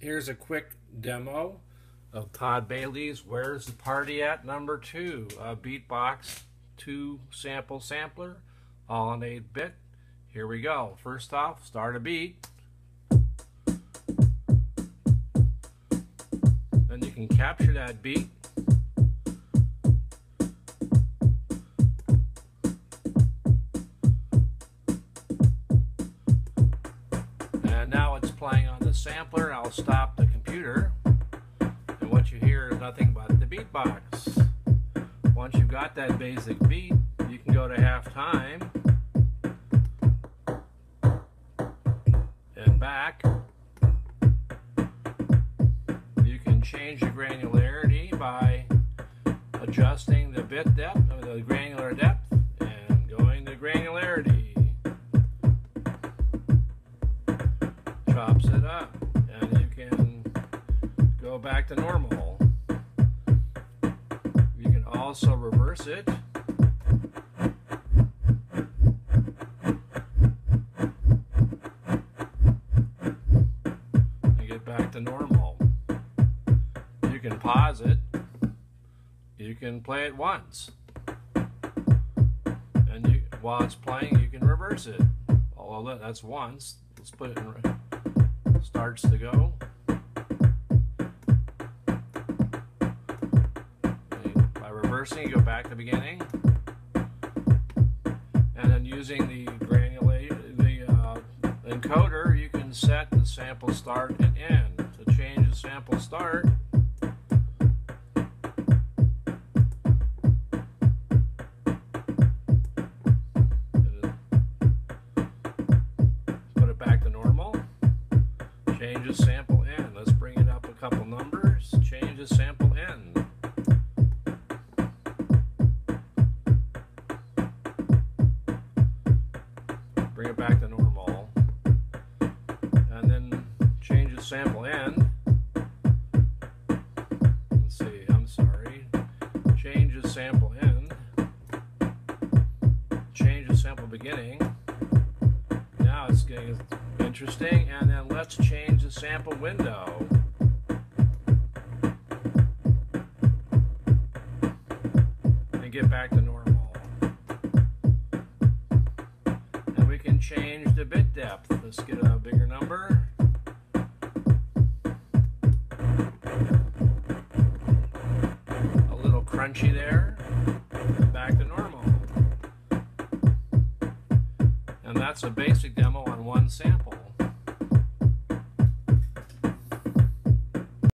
Here's a quick demo of Todd Bailey's Where's the Party At number two, a Beatbox 2 sample sampler, all on 8-bit. Here we go. First off, start a beat. Then you can capture that beat And now it's playing on the sampler. I'll stop the computer. And what you hear is nothing but the beatbox. Once you've got that basic beat, you can go to halftime and back. You can change the granularity by adjusting the bit depth, or the granular chops it up and you can go back to normal. You can also reverse it. And get back to normal. You can pause it. You can play it once. And you, while it's playing, you can reverse it. Although that's once. Let's put it in starts to go. By reversing, you go back to the beginning. And then using the granulate, the uh, encoder, you can set the sample start and end. To change the sample start, Change the sample end. Let's bring it up a couple numbers. Change the sample end. Bring it back to normal. And then change the sample end. Let's see, I'm sorry. Change the sample end. Change the sample beginning. Now it's getting interesting. And then let's change the sample window. And get back to normal. And we can change the bit depth. Let's get a bigger number. A little crunchy there. Back to normal. And that's a basic demo on one sample.